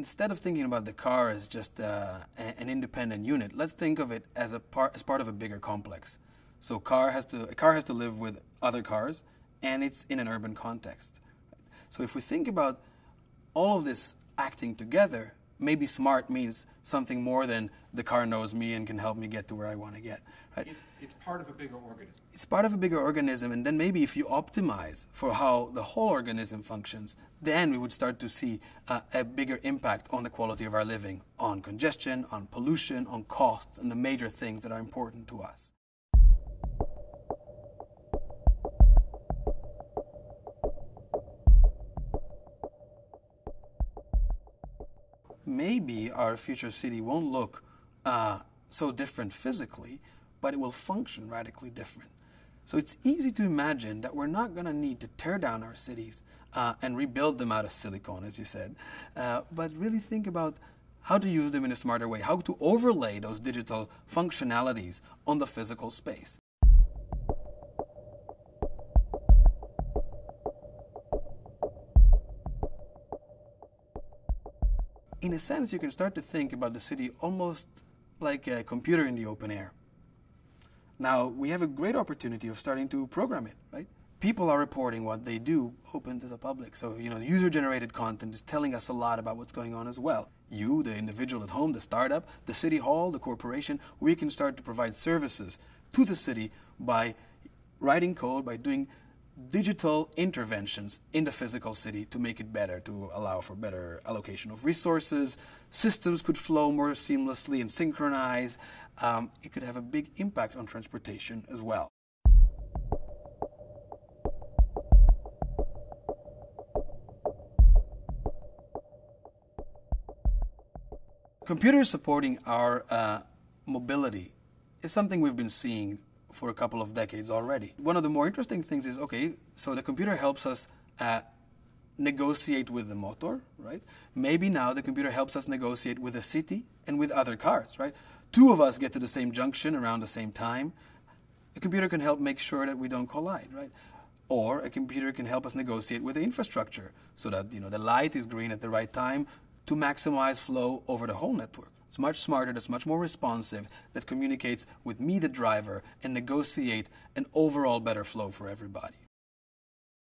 instead of thinking about the car as just uh, an independent unit, let's think of it as a part as part of a bigger complex. So car has to a car has to live with other cars, and it's in an urban context. So if we think about all of this acting together, maybe smart means something more than the car knows me and can help me get to where I want to get. Right? It, it's part of a bigger organism. It's part of a bigger organism, and then maybe if you optimize for how the whole organism functions, then we would start to see uh, a bigger impact on the quality of our living, on congestion, on pollution, on costs, and the major things that are important to us. Maybe our future city won't look uh, so different physically, but it will function radically different. So it's easy to imagine that we're not going to need to tear down our cities uh, and rebuild them out of silicon, as you said, uh, but really think about how to use them in a smarter way, how to overlay those digital functionalities on the physical space. In a sense, you can start to think about the city almost like a computer in the open air. Now, we have a great opportunity of starting to program it, right? People are reporting what they do open to the public. So, you know, user generated content is telling us a lot about what's going on as well. You, the individual at home, the startup, the city hall, the corporation, we can start to provide services to the city by writing code, by doing digital interventions in the physical city to make it better, to allow for better allocation of resources. Systems could flow more seamlessly and synchronize. Um, it could have a big impact on transportation as well. Computers supporting our uh, mobility is something we've been seeing for a couple of decades already. One of the more interesting things is okay, so the computer helps us uh, negotiate with the motor, right? Maybe now the computer helps us negotiate with the city and with other cars, right? Two of us get to the same junction around the same time. A computer can help make sure that we don't collide, right? Or a computer can help us negotiate with the infrastructure so that you know the light is green at the right time to maximize flow over the whole network. It's much smarter, it's much more responsive, that communicates with me, the driver, and negotiate an overall better flow for everybody.